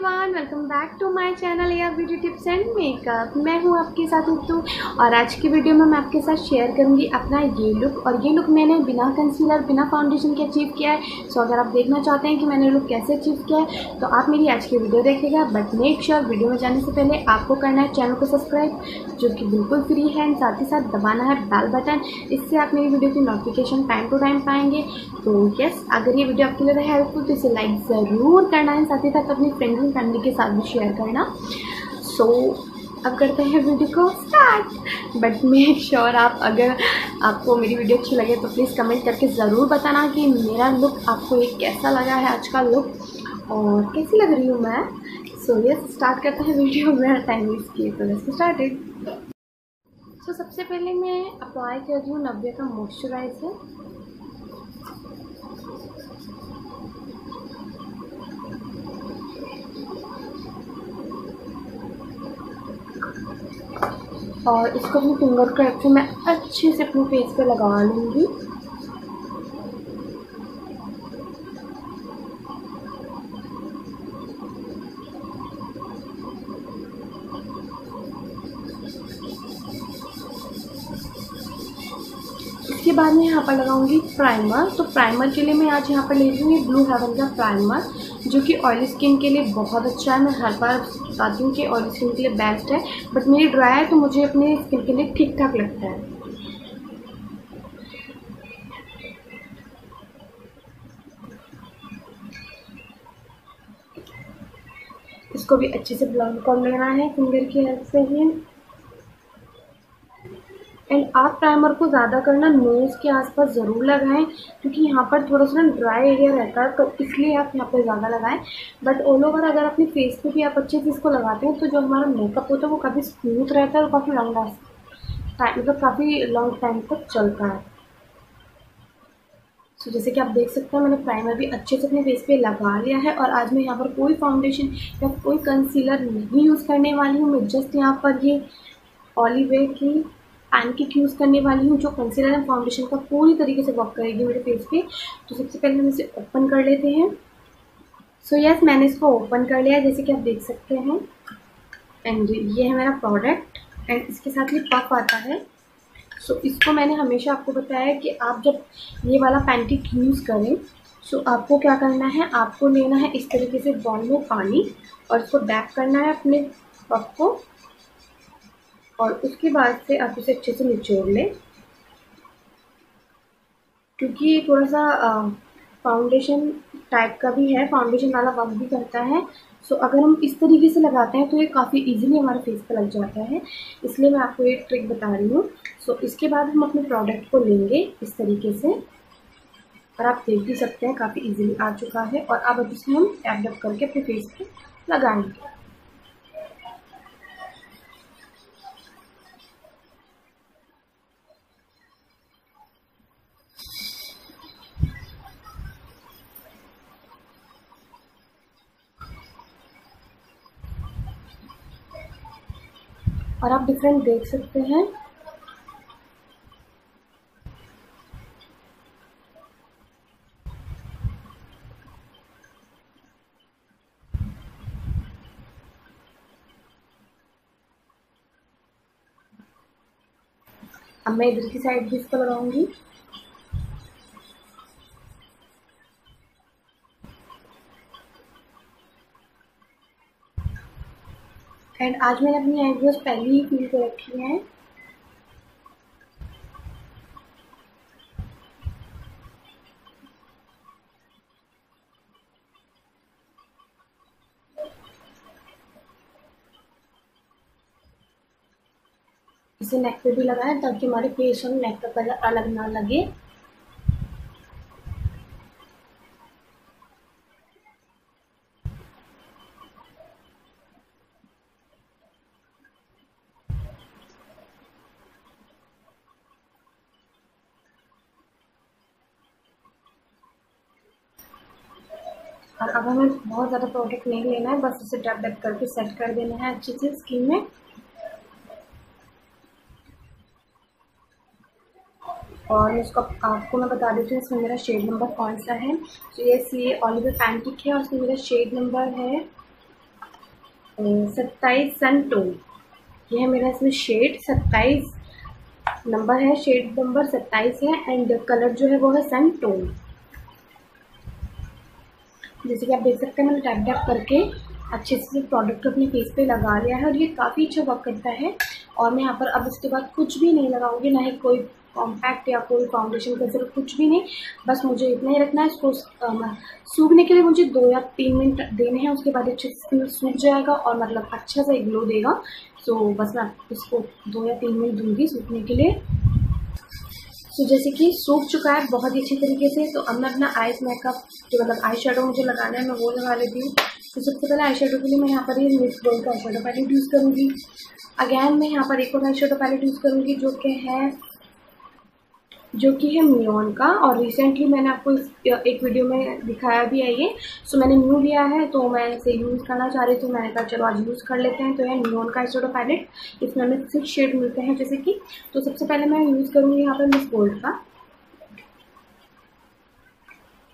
Everyone welcome back to my channel या beauty tips and makeup मैं हूँ आपके साथ ऋतु, और आज की वीडियो में मैं आपके साथ शेयर करूँगी अपना ये लुक और ये लुक मैंने बिना कंसीलर बिना फाउंडेशन के अचीव किया है. सो अगर आप देखना चाहते हैं कि मैंने लुक कैसे अचीव किया है तो आप मेरी आज की वीडियो देखेगा बट मेक श्योर वीडियो में जाने से पहले आपको करना है चैनल को सब्सक्राइब जो कि बिल्कुल फ्री है. एंड साथ ही साथ दबाना है बेल बटन इससे आप मेरी वीडियो की नोटिफिकेशन टाइम टू टाइम पाएँगे. तो यस अगर ये वीडियो आपके लिए हेल्पफुल तो इसे लाइक ज़रूर करना है. साथ ही साथ अपनी फ्रेंड्स एंड फैमिली के साथ भी शेयर करना। सो so, अब करते हैं वीडियो को स्टार्ट बट मेक श्योर आप अगर आपको मेरी वीडियो अच्छी लगे तो प्लीज़ कमेंट करके ज़रूर बताना कि मेरा लुक आपको एक कैसा लगा है आज का लुक और कैसी लग रही हूँ मैं। सो so, यस स्टार्ट करते हैं वीडियो मेरा टाइम वेस्ट किए तो लेट्स स्टार्टेड सो सबसे पहले मैं अप्लाई कर रही हूँ नब्बे का मॉइस्चराइज़र और इसको अपनी फिंगर क्रैप से मैं अच्छे से अपने फेस पे लगा लूँगी। इसके बाद मैं यहाँ पर लगाऊँगी प्राइमर तो प्राइमर के लिए मैं आज यहाँ पर ले रही हूँ ये ब्लू हेवन का प्राइमर जो कि ऑयली स्किन के लिए बहुत अच्छा है। मैं हर बार बताती हूँ कि ऑयली स्किन के लिए बेस्ट है। बट मेरी ड्राई है तो मुझे अपने स्किन के लिए ठीक ठाक लगता है। इसको भी अच्छे से ब्लॉन्ड कर लेना है। फिंगर की हेल्प से ही। एंड आप प्राइमर को ज़्यादा करना नोज़ के आसपास ज़रूर लगाएँ क्योंकि यहाँ पर थोड़ा सा ड्राई एरिया रहता है तो इसलिए आप यहाँ पर ज़्यादा लगाएँ। बट ऑल ओवर अगर अपने फेस पे भी आप अच्छे से इसको लगाते हैं तो जो हमारा मेकअप होता है वो काफ़ी स्मूथ रहता है और काफ़ी लॉन्ग टाइम मतलब काफ़ी लॉन्ग टाइम तक चलता है। सो so, जैसे कि आप देख सकते हैं मैंने प्राइमर भी अच्छे से अपने फेस पे लगा लिया है और आज मैं यहाँ पर कोई फाउंडेशन या कोई कंसीलर नहीं यूज़ करने वाली हूँ। मैं जस्ट यहाँ पर ये ऑलिवे की पैनकेक यूज़ करने वाली हूँ जो कंसीलर एंड फाउंडेशन का पूरी तरीके से वर्क करेगी मेरे फेस पे तो सबसे पहले हम इसे ओपन कर लेते हैं। सो so, यस yes, मैंने इसको ओपन कर लिया जैसे कि आप देख सकते हैं। एंड ये है मेरा प्रोडक्ट एंड इसके साथ ये पफ आता है। सो so, इसको मैंने हमेशा आपको बताया कि आप जब ये वाला पैनकेक यूज़ करें सो so, आपको क्या करना है आपको लेना है इस तरीके से बॉल में पानी और इसको डैप करना है अपने पफ को। और उसके बाद से आप इसे अच्छे से निचोड़ लें। क्योंकि ये थोड़ा सा फाउंडेशन टाइप का भी है फाउंडेशन वाला वर्क भी करता है। सो अगर हम इस तरीके से लगाते हैं तो ये काफ़ी इजीली हमारे फेस पर लग जाता है। इसलिए मैं आपको एक ट्रिक बता रही हूँ। सो इसके बाद हम अपने प्रोडक्ट को लेंगे इस तरीके से। और आप देख भी सकते हैं, काफ़ी इजीली आ चुका है। और अब इसे हम टैप करके अपने फेस पर लगाएँगे। और आप डिफरेंट देख सकते हैं। अब मैं इधर की साइड भी इसको लगाऊँगी। एंड आज मैंने अपनी आईब्रोज पहले ही फील कर रखी हैं। इसे नेक पे भी लगाएँ ताकि हमारे फेस और नेक का कलर अलग ना लगे। अब हमें बहुत ज़्यादा प्रोडक्ट नहीं लेना है, बस उसे डब डब करके सेट कर देना है अच्छे से स्किन में। और इसको आपको मैं बता देती हूँ, इसमें मेरा शेड नंबर कौन सा है? तो ये सी ऑलिवर पैंटिक है और उसमें मेरा शेड नंबर है सत्ताईस सन टू ये है मेरा इसमें शेड सत्ताईस नंबर है शेड नंबर सत्ताईस है एंड कलर जो है वो है सन टोन जैसे कि आप देख सकते हैं, मैंने टैप टैप करके अच्छे से प्रोडक्ट अपने फेस पे लगा लिया है और ये काफ़ी अच्छा वर्क करता है। और मैं यहाँ पर अब इसके बाद कुछ भी नहीं लगाऊँगी, ना ही कोई कॉम्पैक्ट या कोई फाउंडेशन का ज़रूरत कुछ भी नहीं। बस मुझे इतना ही रखना है, इसको सूखने के लिए मुझे दो या तीन मिनट देने हैं, उसके बाद अच्छे से सूख जाएगा और मतलब अच्छा सा ग्लो देगा। सो बस मैं इसको दो या तीन मिनट दूँगी सूखने के लिए। तो जैसे कि सूख चुका है बहुत ही अच्छी तरीके से तो अब मैं अपना आईज मेकअप जो मतलब आई शेडो मुझे लगाना है, मैं वो लगा लेती हूँ। तो सबसे पहले आई शेडो के लिए मैं यहाँ पर ये मिस गोल्ड का आई शेडो पैलेट यूज़ करूँगी। अगैन मैं यहाँ पर एक और आई शेडो पैलेट यूज़ करूँगी, जो कि है जो कि है म्यून का, और रिसेंटली मैंने आपको एक वीडियो में दिखाया भी है ये। सो मैंने न्यू लिया है तो मैं इसे यूज़ करना चाह रही थी तो मैंने कहा चलो आज यूज़ कर लेते हैं। तो है म्यून का एस्टोडो पैलेट इसमें हमें सिक्स शेड मिलते हैं, जैसे कि तो सबसे पहले मैं यूज़ करूँगी यहाँ पर मिस गोल्ड का।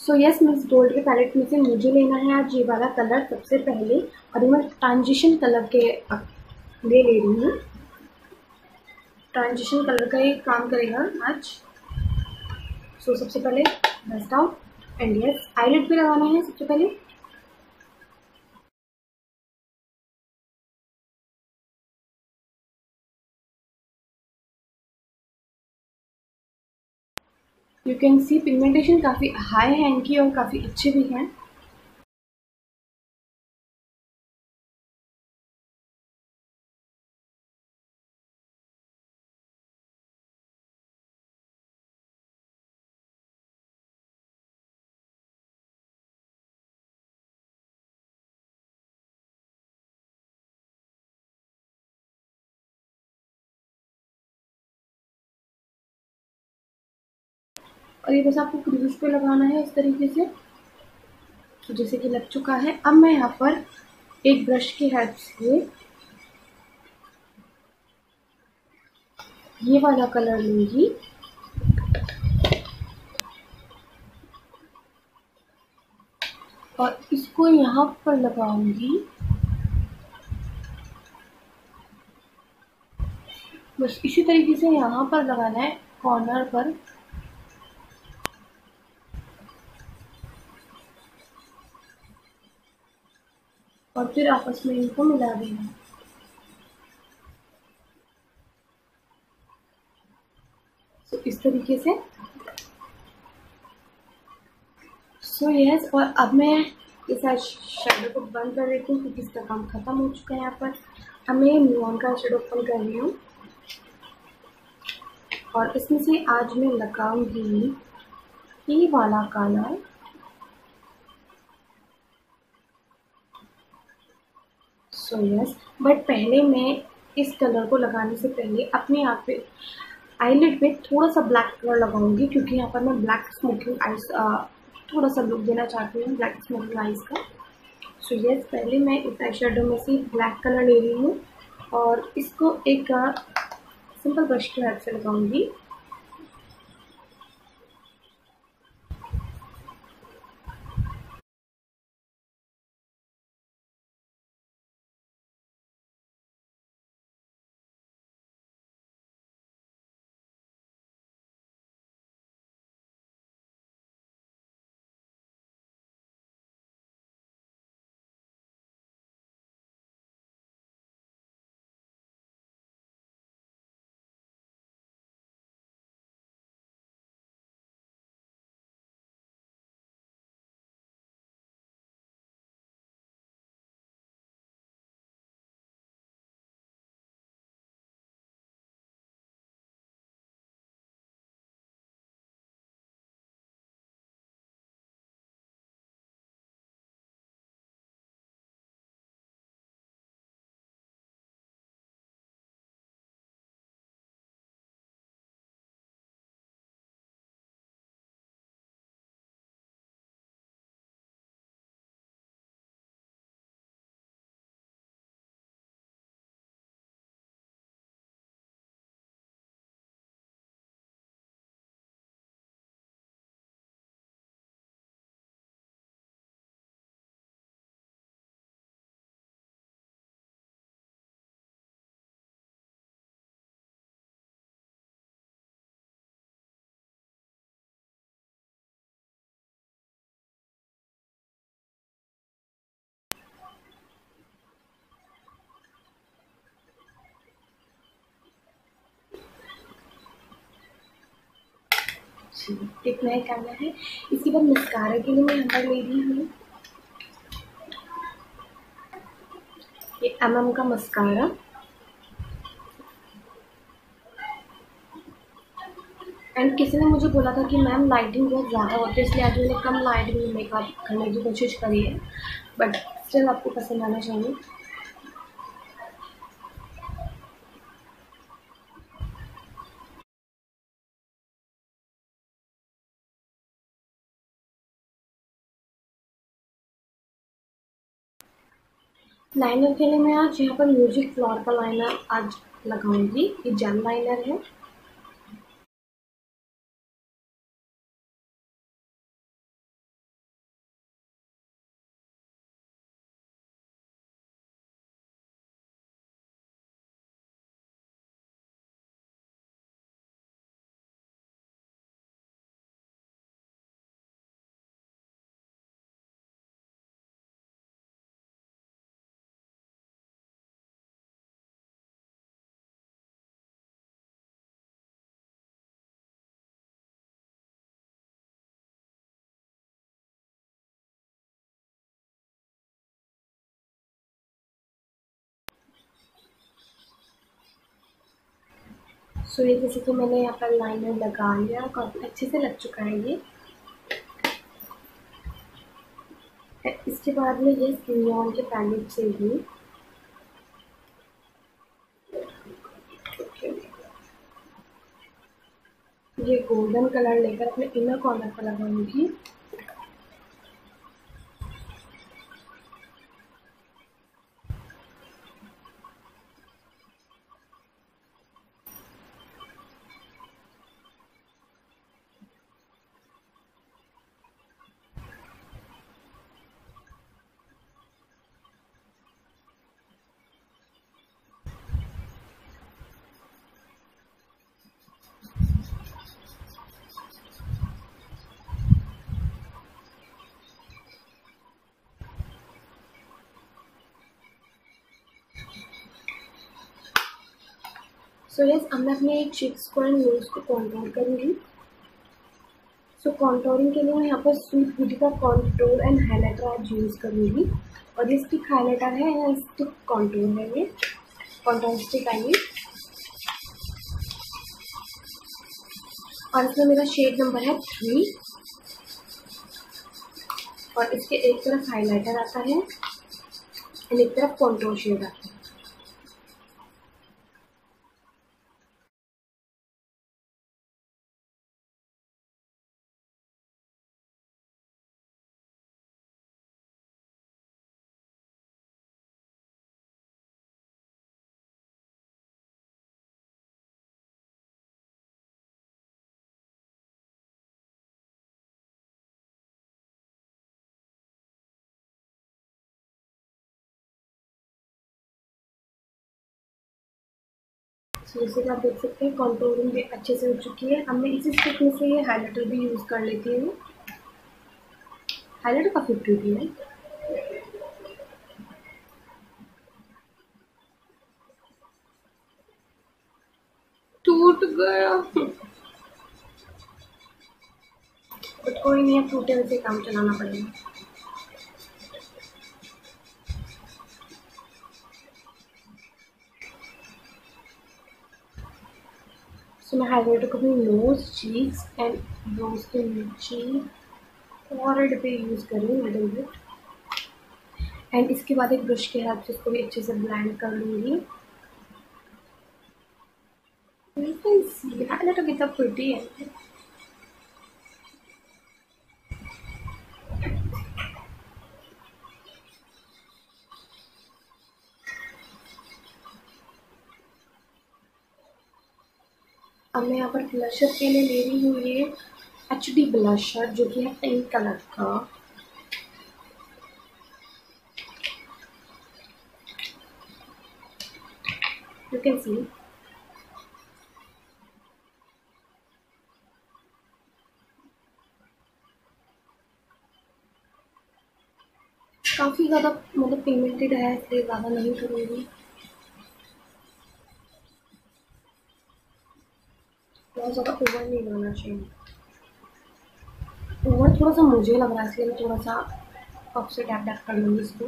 सो यस मिस गोल्ड के पैलेट में से मुझे लेना है आज ये वाला कलर सबसे पहले, और मैं ट्रांजिशन कलर के ले ले रही हूँ। ट्रांजिशन कलर का ये काम करेगा आज। सो so, सबसे पहले best out and yes eyelid पे लगाना है सबसे पहले। यू कैन सी पिगमेंटेशन काफ़ी हाई है इनकी और काफ़ी अच्छे भी हैं। और ये बस आपको क्रूज पे लगाना है इस तरीके से। तो जैसे कि लग चुका है। अब मैं यहाँ पर एक ब्रश की हेल्प से ये वाला कलर लूँगी। और इसको यहाँ पर लगाऊँगी। बस इसी तरीके से यहाँ पर लगाना है। कॉर्नर पर और फिर आपस में इनको मिला देना। So, इस तरीके से। सो so, यस yes, और अब मैं इस शेडो को बंद कर देती हूँ क्योंकि इसका काम ख़त्म हो चुका है यहाँ पर। अब मैं न्यून का शेडो ओपन कर रही हूँ। और इसमें से आज मैं लगाऊँगी ये वाला कलर सो यस बट पहले मैं इस कलर को लगाने से पहले अपने आप पे आईलिड पे थोड़ा सा ब्लैक कलर लगाऊँगी क्योंकि यहाँ पर मैं ब्लैक स्मोकिंग आइस थोड़ा सा लुक देना चाहती हूँ ब्लैक स्मोकिंग आइस का। सो so, यस yes, पहले मैं इस आई शेडो में से ब्लैक कलर ले रही हूँ और इसको एक सिंपल ब्रश की हेल्प से लगाऊँगी। टिप नहीं करना है। इसके बाद मस्कारा के लिए मैं यहाँ पर ले रही हूँ। ये एम एम का मस्कारा। एंड किसी ने मुझे बोला था कि मैम लाइटिंग बहुत ज़्यादा होती है, इसलिए आज मैंने कम लाइटिंग में मेकअप करने की कोशिश करी है। बट स्टिल आपको पसंद आना चाहिए। लाइनर के लिए मैं आज यहाँ पर म्यूज़िक फ्लोर का लाइनर आज लगाऊँगी। ये जेल लाइनर है। सो ये जैसे कि मैंने यहाँ पर लाइनर लगा लिया, काफ़ी अच्छे से लग चुका है ये। इसके बाद में ये सिनियन के पैलेट से ही ये गोल्डन कलर लेकर अपने इनर कॉर्नर पर लगाऊँगी। सो यस अब मैं अपने चिक्स को एंड नोज़ को कॉन्टोर करूँगी। सो कॉन्टोरिंग के लिए मैं यहाँ पर स्वीट ब्यूटी का कॉन्टोर एंड हाईलाइटर आज यूज़ करूँगी। और ये स्टिक हाईलाइटर है या स्टिक कॉन्टोर है ये। कॉन्टोर स्टिक आई और इसमें मेरा शेड नंबर है थ्री और इसके एक तरफ़ हाईलाइटर आता है एंड एक तरफ़ कॉन्टोर शेड आता है। सो जैसे आप देख सकते हैं कॉन्टोरिंग भी अच्छे से हो चुकी है। अब मैं इसी स्टिक में से ये हाईलाइटर भी यूज़ कर लेती हूँ। हाईलाइटर काफ़ी प्रीटी है। टूट गया। बट कोई नहीं है टूटे वैसे काम चलाना पड़ेगा। सो मैं हाईलाइटर अपनी नोज़ चीक्स एंड नोज़ के नीचे फॉरहेड पे यूज़ करूँ लिटिल बिट एंड इसके बाद एक ब्रश के हेल्प से इसको भी अच्छे से ब्लेंड कर लूँगी. हाईलाइटर कितना प्रिटी है अब मैं यहाँ पर ब्लशर के लिए ले रही हूँ ये एच डी ब्लशर जो कि है पिंक कलर का। यू कैन सी काफ़ी ज़्यादा मतलब पिगमेंटेड है, इसलिए ज़्यादा नहीं करूँगी। बहुत ज़्यादा ओवर नहीं करना चाहिए लगा थोड़ा सा मुझे लग रहा है, इसलिए मैं थोड़ा सा कप से टैप टैप कर लूँगी इसको,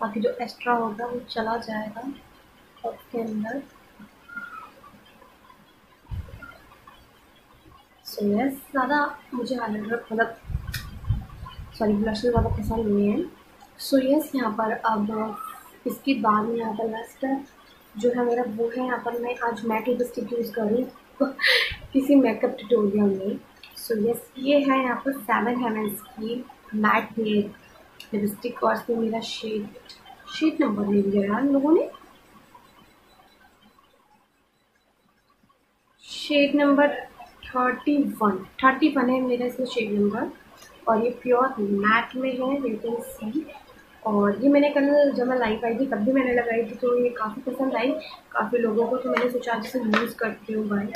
ताकि जो एक्स्ट्रा होगा वो चला जाएगा कप के अंदर। सो यस ज़्यादा मुझे हाईलाइटर मतलब सॉरी ब्लशर ज़्यादा पसंद नहीं है। सो यस यहाँ पर अब इसके बाद में यहाँ पर लास्ट जो है मेरा वो है, यहाँ पर मैं आज मैट लिपस्टिक यूज़ कर रही हूँ। किसी मेकअप ट्यूटोरियल में। सो so, यस yes, ये है यहाँ पर सेवन हेवेंस की मैट लिपस्टिक और इसमें मेरा शेड शेड नंबर ले लिया यार लोगों ने। Shade number thirty one thirty one है मेरा इसमें शेड नंबर और ये प्योर मैट में है यू कैन सी और ये मैंने कल जब मैं लाइव आई थी तब भी मैंने लगाई थी तो ये काफ़ी पसंद आई। काफ़ी लोगों को तो मैंने सोचा जैसे यूज़ करती हूँ भाई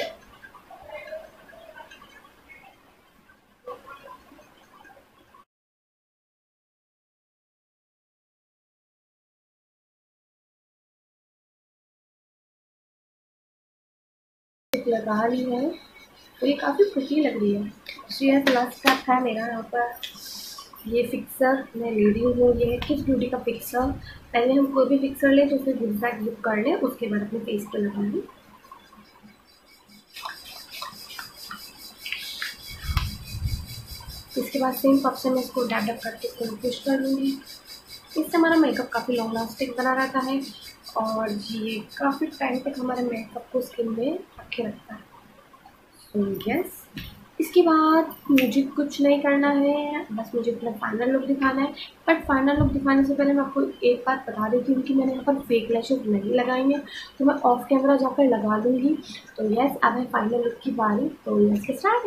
लगा ली है, और ये काफ़ी खुशी लग रही है। सो यह लास्ट स्टेप था मेरा यहाँ पर। ये फिक्सर मैं ले रही हूँ। ये है किस ब्यूटी का फिक्सर पहले हम कोई भी फिक्सर लें तो उसे जिग बुक कर लें, उसके बाद अपने फेस पर लगा लें इसके बाद सेम कप से मैं इसको डैप डैप करके इसको फ़िश कर लूँगी। इससे हमारा मेकअप काफ़ी लॉन्ग लास्टिंग बना रहता है। और ये काफ़ी टाइम तक हमारे मेकअप को स्किन में रखे रखता है। सो so, यस इसके बाद मुझे कुछ नहीं करना है बस मुझे अपना फाइनल लुक दिखाना है। बट फाइनल लुक दिखाने से पहले मैं आपको एक बात बता देती हूँ कि मैंने यहाँ पर फेक लैशेज नहीं लगाई हैं तो मैं ऑफ़ कैमरा जाकर लगा दूँगी। तो यस अब है फाइनल लुक की बारी। तो यस के start